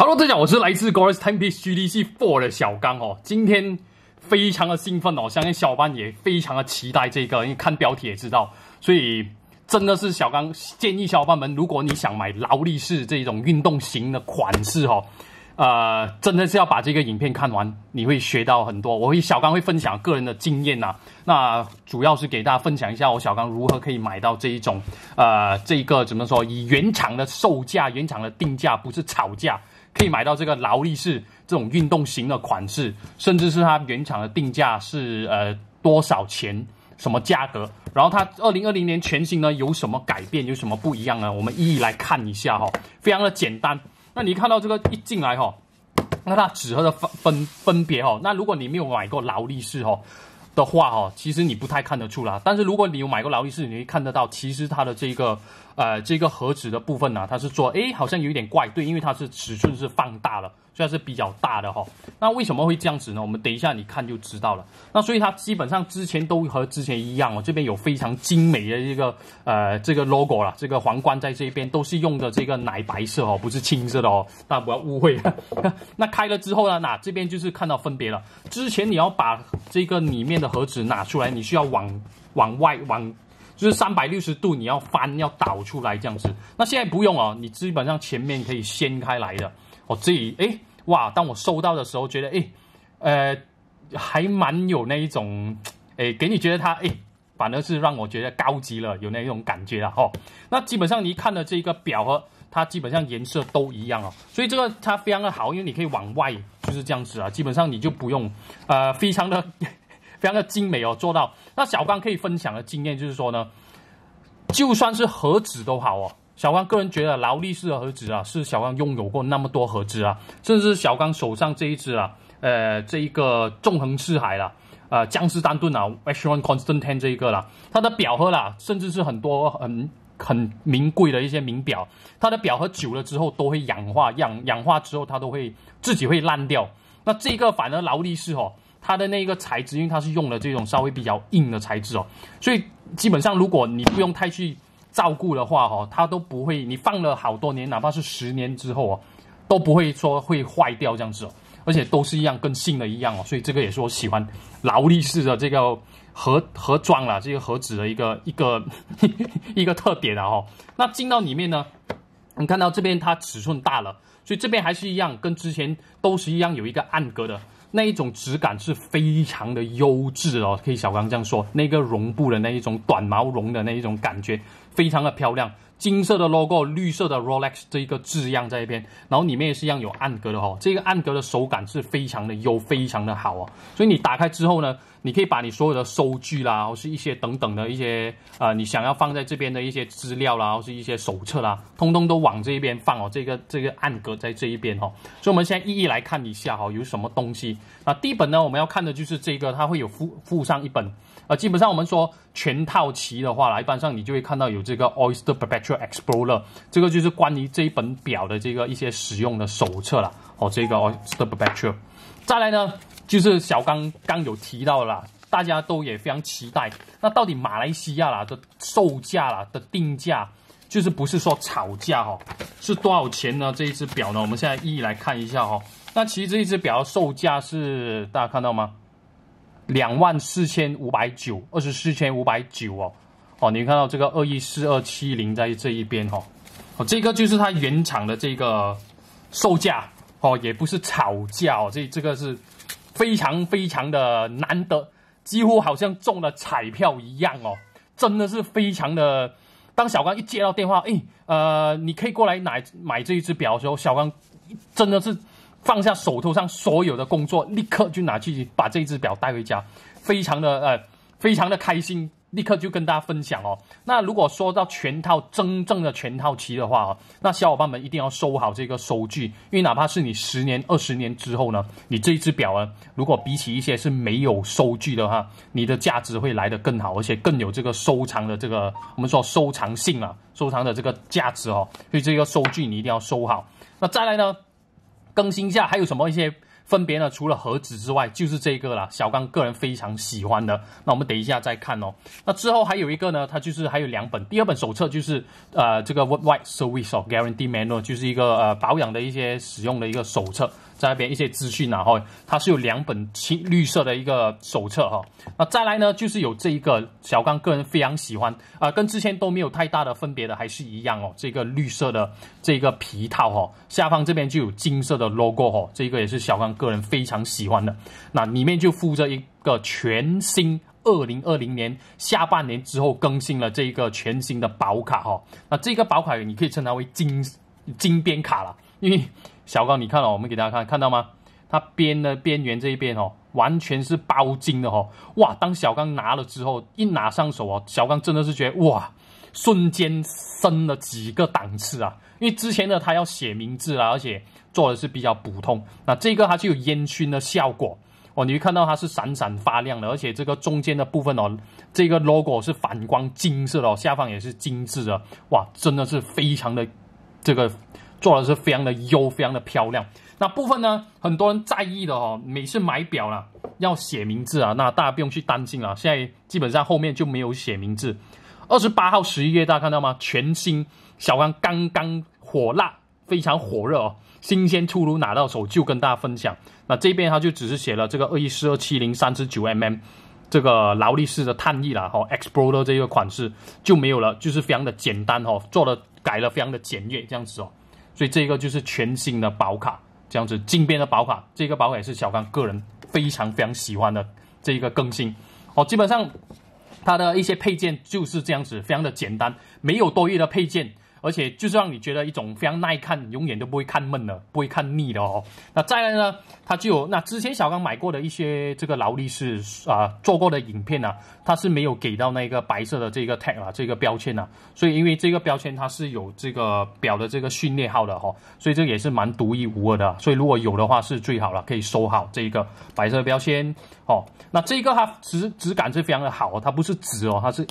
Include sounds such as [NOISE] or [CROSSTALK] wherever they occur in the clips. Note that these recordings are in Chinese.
Hello，大家好，我是来自 Goris Timepiece GDC Four 的小刚哦。今天非常的兴奋哦，相信小伙伴也非常的期待这个，因为看标题也知道，所以真的是小刚建议小伙伴们，如果你想买劳力士这种运动型的款式哦。呃，真的是要把这个影片看完，你会学到很多。我会小刚会分享个人的经验呐，那主要是给大家分享一下我小刚如何可以买到这一种，呃，这一个怎么说，以原厂的售价、原厂的定价，不是炒价，可以买到这个劳力士这种运动型的款式，甚至是它原厂的定价是呃多少钱，什么价格，然后它二零二零年全新呢有什么改变，有什么不一样呢？我们一一来看一下哈，非常的简单。那你看到这个一进来哈，那它纸盒的分分分别哈，那如果你没有买过劳力士哈的话哈，其实你不太看得出来。但是如果你有买过劳力士，你会看得到，其实它的这个呃这个盒子的部分呢，它是做哎好像有一点怪，对，因为它是尺寸是放大了。虽然是比较大的哈，那为什么会这样子呢？我们等一下你看就知道了。那所以它基本上之前都和之前一样哦，这边有非常精美的一个呃这个 logo 啦，这个皇冠在这边都是用的这个奶白色哦，不是青色的哦，大家不要误会。[LAUGHS] 那开了之后呢，那这边就是看到分别了。之前你要把这个里面的盒子拿出来，你需要往往外往，就是三百六十度你要翻要倒出来这样子。那现在不用哦，你基本上前面可以掀开来的。我自己哎哇！当我收到的时候，觉得哎呃还蛮有那一种哎，给你觉得它哎，反而是让我觉得高级了，有那一种感觉了哦。那基本上你看的这个表和它基本上颜色都一样哦，所以这个它非常的好，因为你可以往外就是这样子啊，基本上你就不用呃非常的 [LAUGHS] 非常的精美哦做到。那小刚可以分享的经验就是说呢，就算是盒子都好哦。小刚个人觉得劳力士的盒子啊，是小刚拥有过那么多盒子啊，甚至小刚手上这一只啊，呃，这一个纵横四海了，呃，江诗丹顿啊，Vacheron Constantine 这一个啦，它的表盒啦，甚至是很多很很名贵的一些名表，它的表盒久了之后都会氧化，氧氧化之后它都会自己会烂掉。那这个反而劳力士哦，它的那个材质，因为它是用了这种稍微比较硬的材质哦，所以基本上如果你不用太去。照顾的话，哈，它都不会，你放了好多年，哪怕是十年之后哦，都不会说会坏掉这样子哦，而且都是一样，跟新的一样哦，所以这个也是我喜欢劳力士的这个盒盒装啦，这个盒子的一个一个 [LAUGHS] 一个特点啊哈。那进到里面呢，你看到这边它尺寸大了，所以这边还是一样，跟之前都是一样，有一个暗格的。那一种质感是非常的优质哦，可以小刚这样说，那个绒布的那一种短毛绒的那一种感觉，非常的漂亮。金色的 logo，绿色的 Rolex 这一个字样在一边，然后里面也是一样有暗格的哈，这个暗格的手感是非常的优，非常的好哦。所以你打开之后呢，你可以把你所有的收据啦，或是一些等等的一些呃，你想要放在这边的一些资料啦，或是一些手册啦，通通都往这一边放哦。这个这个暗格在这一边哈，所以我们现在一一来看一下哈，有什么东西啊？第一本呢，我们要看的就是这个，它会有附附上一本。呃，基本上我们说全套齐的话，一般上你就会看到有这个 Oyster Perpetual Explorer，这个就是关于这一本表的这个一些使用的手册了。哦，这个 Oyster Perpetual。再来呢，就是小刚刚有提到了，大家都也非常期待。那到底马来西亚啦的售价啦的定价，就是不是说炒价哈，是多少钱呢？这一只表呢，我们现在一一来看一下哈。那其实这一只表售价是大家看到吗？两万四千五百九，二十四千五百九哦，哦，你看到这个二一四二七零在这一边哈，哦，这个就是它原厂的这个售价哦，也不是炒价哦，这这个是非常非常的难得，几乎好像中了彩票一样哦，真的是非常的。当小刚一接到电话，哎，呃，你可以过来买买这一只表的时候，小刚真的是。放下手头上所有的工作，立刻就拿去把这只表带回家，非常的呃，非常的开心，立刻就跟大家分享哦。那如果说到全套真正的全套期的话哦，那小伙伴们一定要收好这个收据，因为哪怕是你十年、二十年之后呢，你这一只表啊，如果比起一些是没有收据的话，你的价值会来得更好，而且更有这个收藏的这个我们说收藏性啊，收藏的这个价值哦。所以这个收据你一定要收好。那再来呢？更新一下，还有什么一些分别呢，除了盒子之外，就是这个了。小刚个人非常喜欢的。那我们等一下再看哦。那之后还有一个呢，它就是还有两本。第二本手册就是呃这个 Worldwide Service Guarantee Manual，就是一个呃保养的一些使用的一个手册。在那边一些资讯啊，哈，它是有两本青绿色的一个手册哈。那再来呢，就是有这一个小刚个人非常喜欢啊，跟之前都没有太大的分别的，还是一样哦。这个绿色的这个皮套哈，下方这边就有金色的 logo 哈，这个也是小刚个人非常喜欢的。那里面就附着一个全新二零二零年下半年之后更新了这一个全新的保卡哈。那这个保卡你可以称它为金金边卡了，因为。小刚，你看哦，我们给大家看，看到吗？它边的边缘这一边哦，完全是包金的哦。哇！当小刚拿了之后，一拿上手哦，小刚真的是觉得哇，瞬间升了几个档次啊！因为之前的他要写名字啊，而且做的是比较普通，那这个它就有烟熏的效果哦。你会看到它是闪闪发亮的，而且这个中间的部分哦，这个 logo 是反光金色的哦，下方也是精致的，哇，真的是非常的这个。做的是非常的优，非常的漂亮。那部分呢，很多人在意的哦，每次买表了要写名字啊，那大家不用去担心了。现在基本上后面就没有写名字。二十八号十一月，大家看到吗？全新小刚刚刚火辣，非常火热哦，新鲜出炉拿到手就跟大家分享。那这边他就只是写了这个二一四二七零三十九 mm 这个劳力士的探翼了哈，Explorer 这个款式就没有了，就是非常的简单哦，做的改了非常的简约这样子哦。所以这个就是全新的宝卡，这样子镜边的宝卡，这个宝卡也是小刚个人非常非常喜欢的这一个更新哦。基本上它的一些配件就是这样子，非常的简单，没有多余的配件。而且就是让你觉得一种非常耐看，永远都不会看闷的，不会看腻的哦。那再来呢，它就有那之前小刚买过的一些这个劳力士啊做过的影片呢，它是没有给到那个白色的这个 tag 啊这个标签呐。所以因为这个标签它是有这个表的这个序列号的哈，所以这也是蛮独一无二的。所以如果有的话是最好了，可以收好这一个白色标签哦。那这个它质质感是非常的好哦，它不是纸哦，它是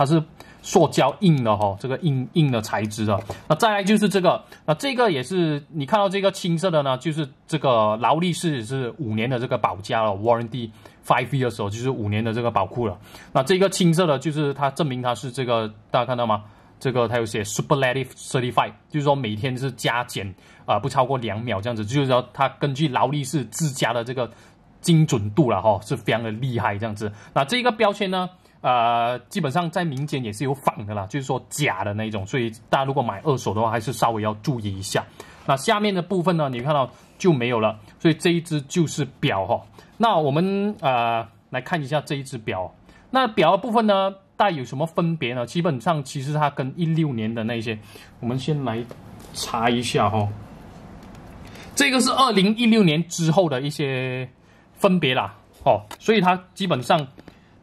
它是。塑胶硬的哈，这个硬硬的材质的。那再来就是这个，那这个也是你看到这个青色的呢，就是这个劳力士是五年的这个保价了，warranty five years 时候就是五年的这个保库了。那这个青色的，就是它证明它是这个，大家看到吗？这个它有写 superlative certified，就是说每天是加减啊不超过两秒这样子，就是说它根据劳力士自家的这个精准度了哈，是非常的厉害这样子。那这个标签呢？呃，基本上在民间也是有仿的啦，就是说假的那一种，所以大家如果买二手的话，还是稍微要注意一下。那下面的部分呢，你看到就没有了，所以这一只就是表哈。那我们呃来看一下这一只表，那表的部分呢，带有什么分别呢？基本上其实它跟一六年的那些，我们先来查一下哈。这个是二零一六年之后的一些分别啦，哦，所以它基本上。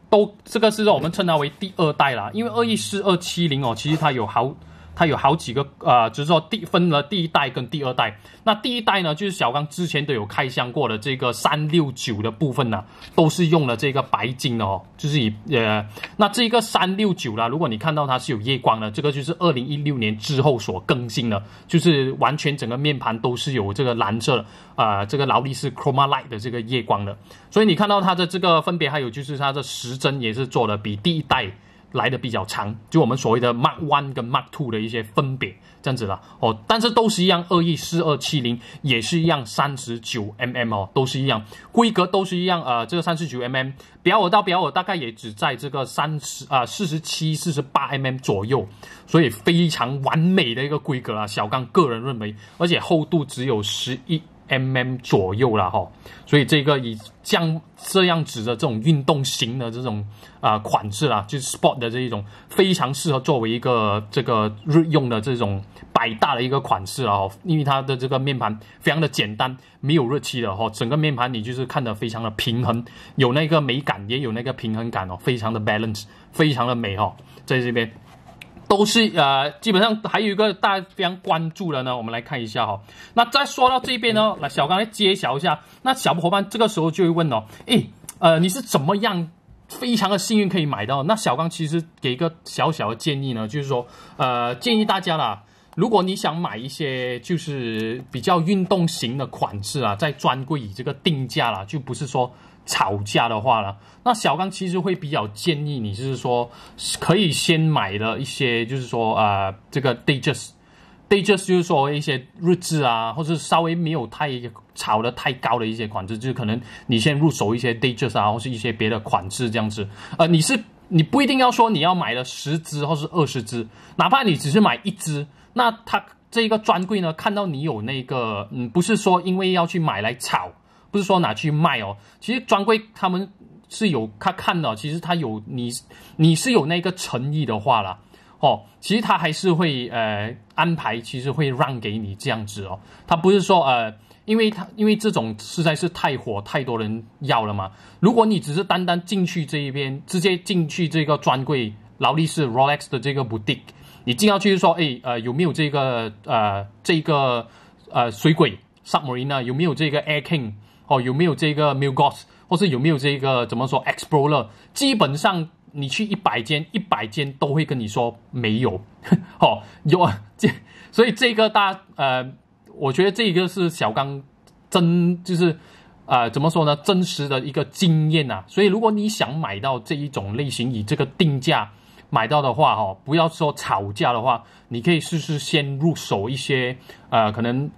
都这个是说我们称它为第二代啦，因为二一四二七零哦，其实它有好。它有好几个啊，就是说第分了第一代跟第二代。那第一代呢，就是小刚之前都有开箱过的这个三六九的部分呢，都是用了这个白金的哦，就是以呃，那这个三六九啦，如果你看到它是有夜光的，这个就是二零一六年之后所更新的，就是完全整个面盘都是有这个蓝色啊，这个劳力士 Chroma Light 的这个夜光的。所以你看到它的这个分别，还有就是它的时针也是做的比第一代。来的比较长，就我们所谓的 Mark One 跟 Mark Two 的一些分别，这样子了哦。但是都是一样，二亿四二七零也是一样，三十九 mm 哦，都是一样，规格都是一样。呃，这个三十九 mm 表耳到表耳大概也只在这个三十啊四十七、四十八 mm 左右，所以非常完美的一个规格啊。小刚个人认为，而且厚度只有十一。Mm 左右了哈，所以这个以这样这样子的这种运动型的这种啊款式啦，就是 sport 的这一种，非常适合作为一个这个日用的这种百搭的一个款式啊，因为它的这个面盘非常的简单，没有日期的哈，整个面盘你就是看的非常的平衡，有那个美感，也有那个平衡感哦，非常的 balance，非常的美哈，在这边。都是呃，基本上还有一个大家非常关注的呢，我们来看一下哈。那再说到这边呢，来小刚来揭晓一下。那小伙伴这个时候就会问哦，诶，呃，你是怎么样非常的幸运可以买到？那小刚其实给一个小小的建议呢，就是说，呃，建议大家啦，如果你想买一些就是比较运动型的款式啊，在专柜以这个定价啦，就不是说吵架的话呢。那小刚其实会比较建议你，就是说可以先买了一些，就是说呃，这个 Digest。Digest 就是说一些日志啊，或者稍微没有太炒的太高的一些款式，就是可能你先入手一些 Digest 啊，或是一些别的款式这样子。呃，你是你不一定要说你要买了十支或是二十支，哪怕你只是买一支，那他这个专柜呢，看到你有那个，嗯，不是说因为要去买来炒，不是说拿去卖哦。其实专柜他们是有他看的，其实他有你你是有那个诚意的话啦。哦，其实他还是会呃安排，其实会让给你这样子哦。他不是说呃，因为他因为这种实在是太火，太多人要了嘛。如果你只是单单进去这一边，直接进去这个专柜，劳力士 Rolex 的这个 boutique，你进要去说，哎呃有没有这个呃这个呃水鬼 Submarine 呢？有没有这个 Air King？哦有没有这个 Milgauss？或是有没有这个怎么说 Explorer？基本上。你去一百间，一百间都会跟你说没有，[LAUGHS] 哦，有啊，[LAUGHS] 这所以这个大呃，我觉得这个是小刚真就是呃怎么说呢？真实的一个经验呐。所以如果你想买到这一种类型以这个定价买到的话，哈，不要说吵架的话，你可以试试先入手一些呃可能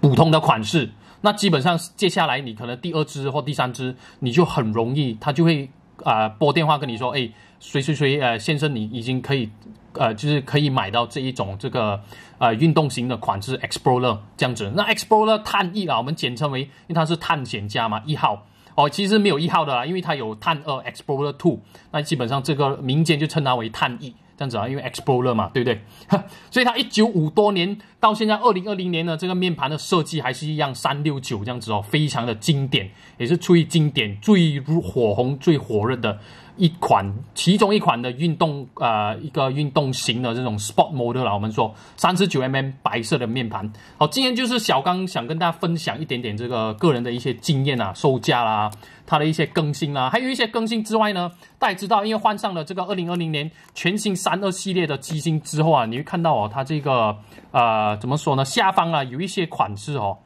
普通的款式。那基本上接下来你可能第二支或第三支，你就很容易，他就会。啊，拨电话跟你说，哎，谁谁谁，呃，先生，你已经可以，呃，就是可以买到这一种这个呃运动型的款式 Explorer 这样子。那 Explorer 探一啊，我们简称为，因为它是探险家嘛，一号哦，其实没有一号的啦，因为它有探二 Explorer Two，那基本上这个民间就称它为探一。这样子啊，因为 explore 嘛，对不对？[LAUGHS] 所以它一九五多年到现在二零二零年呢，这个面盘的设计还是一样三六九这样子哦，非常的经典，也是最经典、最火红、最火热的。一款，其中一款的运动，呃，一个运动型的这种 Sport Model 啦，我们说三十九 mm 白色的面盘。好，今天就是小刚想跟大家分享一点点这个个人的一些经验啊，售价啦，它的一些更新啦，还有一些更新之外呢，大家知道，因为换上了这个二零二零年全新三二系列的机芯之后啊，你会看到哦，它这个呃，怎么说呢？下方啊有一些款式哦。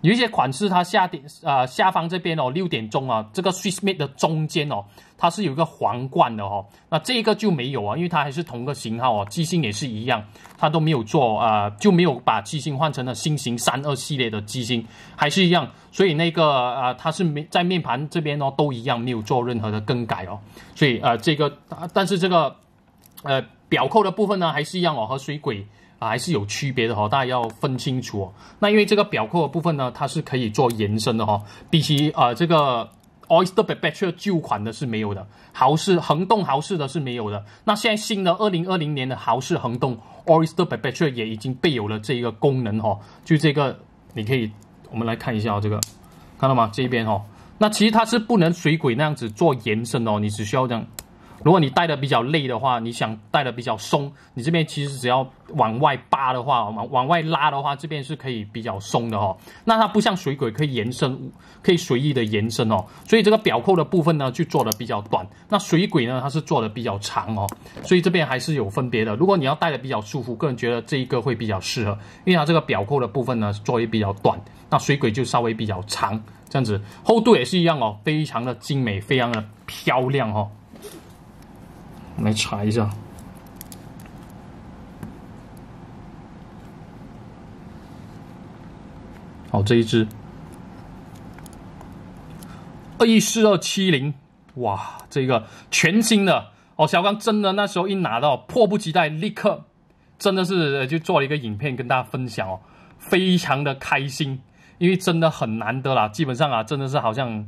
有一些款式，它下点啊下方这边哦，六点钟啊，这个 Swissmade 的中间哦，它是有一个皇冠的哦，那这个就没有啊，因为它还是同个型号哦，机芯也是一样，它都没有做啊，就没有把机芯换成了新型三二系列的机芯，还是一样，所以那个啊，它是没在面盘这边哦，都一样，没有做任何的更改哦，所以呃这个，但是这个呃表扣的部分呢，还是一样哦，和水鬼。啊，还是有区别的哈，大家要分清楚哦。那因为这个表扣的部分呢，它是可以做延伸的哈，比起呃这个 Oyster Perpetual 旧款的是没有的，豪士恒动豪士的是没有的。那现在新的二零二零年的豪士恒动 Oyster Perpetual 也已经备有了这一个功能哈，就这个你可以我们来看一下这个，看到吗？这边哈，那其实它是不能水鬼那样子做延伸哦，你只需要这样。如果你戴的比较累的话，你想戴的比较松，你这边其实只要往外扒的话，往往外拉的话，这边是可以比较松的哦。那它不像水鬼可以延伸，可以随意的延伸哦。所以这个表扣的部分呢，就做的比较短。那水鬼呢，它是做的比较长哦。所以这边还是有分别的。如果你要戴的比较舒服，个人觉得这一个会比较适合，因为它这个表扣的部分呢，做的比较短，那水鬼就稍微比较长，这样子厚度也是一样哦，非常的精美，非常的漂亮哦。来查一下，好，这一只二一四二七零，哇，这个全新的哦，小刚真的那时候一拿到，迫不及待，立刻真的是就做了一个影片跟大家分享哦，非常的开心，因为真的很难得啦，基本上啊，真的是好像。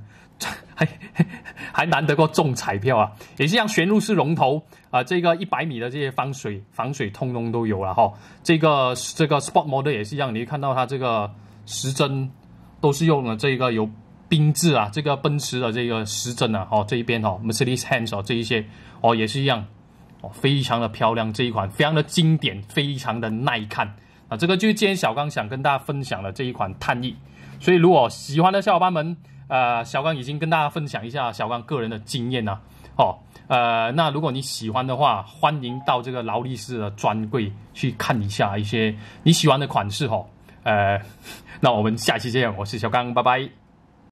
还 [LAUGHS] 还难得过中彩票啊！也是像旋入式龙头啊，这个一百米的这些防水防水通通都有了哈。这个这个 Sport Model 也是一样，你看到它这个时针都是用了这个有冰字啊，这个奔驰的这个时针啊，哦这一边哦，Mercedes Hands 哦这一些哦也是一样哦，非常的漂亮这一款，非常的经典，非常的耐看啊。这个就是今天小刚想跟大家分享的这一款探翼，所以如果喜欢的小伙伴们。呃，小刚已经跟大家分享一下小刚个人的经验呐，哦。呃，那如果你喜欢的话，欢迎到这个劳力士的专柜去看一下一些你喜欢的款式哦。呃，[LAUGHS] 那我们下期见，我是小刚，拜拜。